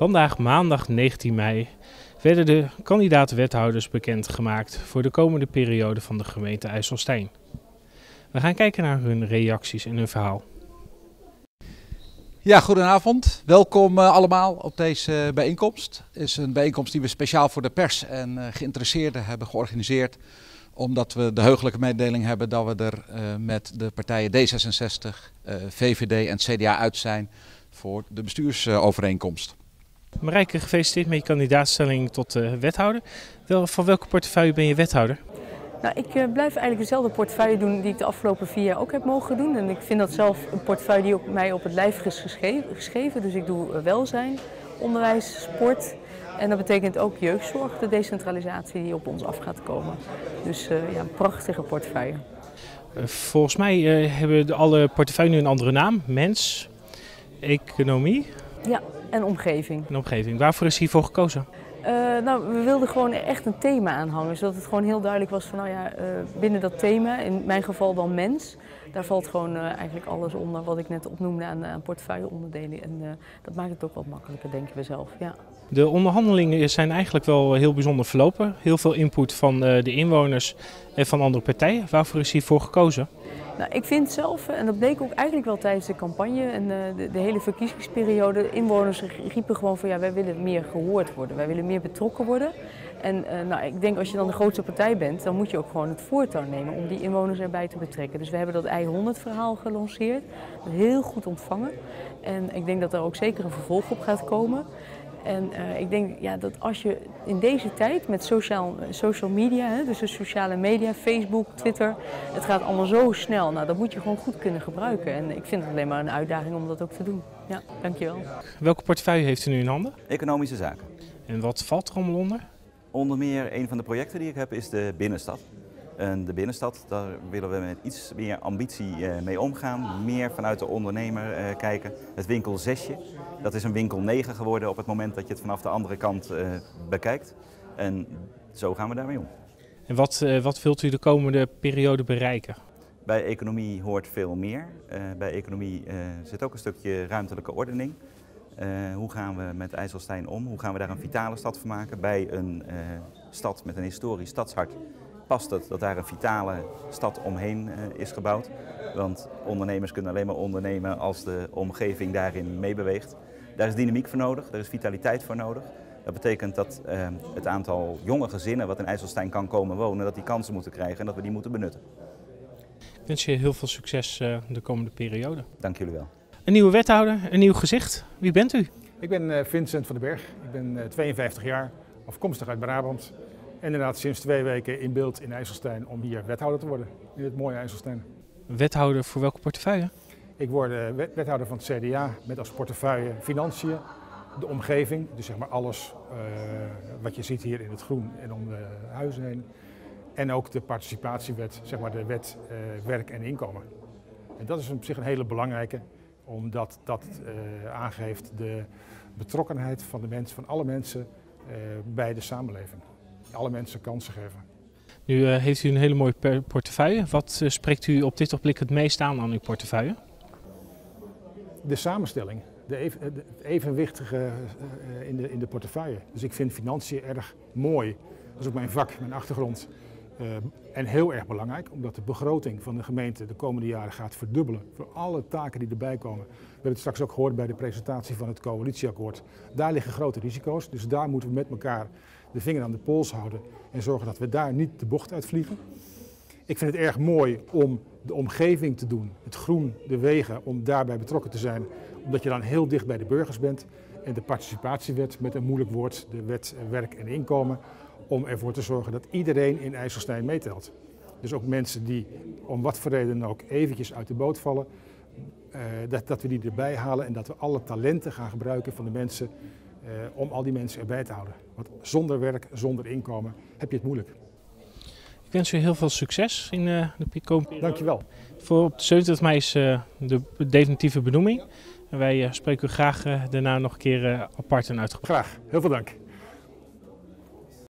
Vandaag, maandag 19 mei, werden de kandidaat-wethouders bekendgemaakt voor de komende periode van de gemeente IJsselstein. We gaan kijken naar hun reacties en hun verhaal. Ja, goedenavond. Welkom uh, allemaal op deze bijeenkomst. Het is een bijeenkomst die we speciaal voor de pers en uh, geïnteresseerden hebben georganiseerd. Omdat we de heugelijke mededeling hebben dat we er uh, met de partijen D66, VVD en CDA uit zijn voor de bestuursovereenkomst. Marijke, gefeliciteerd met je kandidaatstelling tot uh, wethouder. Wel, van welke portefeuille ben je wethouder? Nou, ik uh, blijf eigenlijk dezelfde portefeuille doen die ik de afgelopen vier jaar ook heb mogen doen. En ik vind dat zelf een portefeuille die op mij op het lijf is geschreven. geschreven. Dus ik doe uh, welzijn, onderwijs, sport. En dat betekent ook jeugdzorg, de decentralisatie die op ons af gaat komen. Dus ja, een prachtige portefeuille. Volgens mij hebben alle portefeuilles nu een andere naam. Mens, economie. Ja, en omgeving. En omgeving. Waarvoor is hiervoor gekozen? Uh, nou, we wilden gewoon echt een thema aanhangen, zodat het gewoon heel duidelijk was van, nou ja, uh, binnen dat thema, in mijn geval dan mens, daar valt gewoon uh, eigenlijk alles onder wat ik net opnoemde aan, aan portefeuilleonderdelen. En dat maakt het ook wat makkelijker, denken we zelf. Ja. De onderhandelingen zijn eigenlijk wel heel bijzonder verlopen. Heel veel input van de inwoners en van andere partijen. Waarvoor is hiervoor gekozen? Nou, ik vind zelf, en dat bleek ook eigenlijk wel tijdens de campagne en de, de, hele verkiezingsperiode, inwoners riepen gewoon van ja, wij willen meer gehoord worden, wij willen meer betrokken worden. En uh, nou, ik denk als je dan de grootste partij bent, dan moet je ook gewoon het voortouw nemen om die inwoners erbij te betrekken. Dus we hebben dat I100 verhaal gelanceerd, heel goed ontvangen. En ik denk dat er ook zeker een vervolg op gaat komen. En uh, ik denk ja, dat als je in deze tijd met social, social media, hè, dus de sociale media, Facebook, Twitter, het gaat allemaal zo snel. Nou, dat moet je gewoon goed kunnen gebruiken. En ik vind het alleen maar een uitdaging om dat ook te doen. Ja, dankjewel. Welke portefeuille heeft u nu in handen? Economische zaken. En wat valt er allemaal onder? Onder meer een van de projecten die ik heb is de binnenstad. En de binnenstad, daar willen we met iets meer ambitie mee omgaan. Meer vanuit de ondernemer kijken. Het winkel 6, dat is een winkel 9 geworden op het moment dat je het vanaf de andere kant bekijkt. En zo gaan we daarmee om. En wat, wat wilt u de komende periode bereiken? Bij economie hoort veel meer. bij economie zit ook een stukje ruimtelijke ordening. Uh, hoe gaan we met IJsselstein om? Hoe gaan we daar een vitale stad van maken? Bij een uh, stad met een historisch stadshart past het dat daar een vitale stad omheen uh, is gebouwd. Want ondernemers kunnen alleen maar ondernemen als de omgeving daarin meebeweegt. Daar is dynamiek voor nodig, daar is vitaliteit voor nodig. Dat betekent dat uh, het aantal jonge gezinnen wat in IJsselstein kan komen wonen, dat die kansen moeten krijgen en dat we die moeten benutten. Ik wens je heel veel succes uh, de komende periode. Dank jullie wel. Een nieuwe wethouder, een nieuw gezicht. Wie bent u? Ik ben Vincent van den Berg. Ik ben 52 jaar, afkomstig uit Brabant. En inderdaad sinds twee weken in beeld in IJsselstein om hier wethouder te worden in het mooie IJsselstein. Wethouder voor welke portefeuille? Ik word wethouder van het CDA met als portefeuille financiën, de omgeving, dus zeg maar alles uh, wat je ziet hier in het groen en om de huizen heen. En ook de participatiewet, zeg maar de wet uh, werk en inkomen. En dat is op zich een hele belangrijke, omdat dat uh, aangeeft de betrokkenheid van de mensen, van alle mensen bij de samenleving alle mensen kansen geven. Nu uh, heeft u een hele mooie portefeuille. Wat uh, spreekt u op dit ogenblik het meest aan aan uw portefeuille? De samenstelling, de even, het evenwichtige in, de, in de portefeuille. Dus ik vind financiën erg mooi. Dat is ook mijn vak, mijn achtergrond. En heel erg belangrijk, omdat de begroting van de gemeente de komende jaren gaat verdubbelen voor alle taken die erbij komen. We hebben het straks ook gehoord bij de presentatie van het coalitieakkoord. Daar liggen grote risico's, dus daar moeten we met elkaar de vinger aan de pols houden en zorgen dat we daar niet de bocht uitvliegen. Ik vind het erg mooi om de omgeving te doen, het groen, de wegen, om daarbij betrokken te zijn, omdat je dan heel dicht bij de burgers bent. En de participatiewet met een moeilijk woord, de wet werk en inkomen, om ervoor te zorgen dat iedereen in IJsselstein meetelt. Dus ook mensen die om wat voor reden ook eventjes uit de boot vallen, uh, dat, dat we die erbij halen en dat we alle talenten gaan gebruiken van de mensen uh, om al die mensen erbij te houden. Want zonder werk, zonder inkomen heb je het moeilijk. Ik wens u heel veel succes in uh, de komende Dankjewel. Voor op de 27 mei is de definitieve benoeming. En wij spreken u graag daarna nog een keer apart en uitgebreid. Graag, heel veel dank.